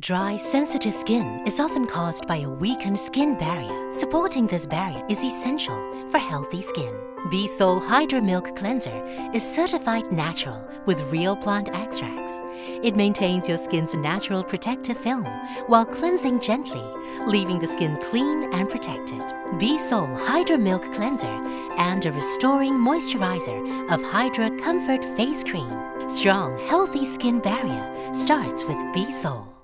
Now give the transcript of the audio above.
Dry, sensitive skin is often caused by a weakened skin barrier. Supporting this barrier is essential for healthy skin. bSoul Hydra Milk Cleanser is certified natural with real plant extracts. It maintains your skin's natural protective film while cleansing gently, leaving the skin clean and protected. bSoul Hydra Milk Cleanser and a restoring moisturizer of Hydra Comfort Face Cream. Strong, healthy skin barrier starts with bSoul.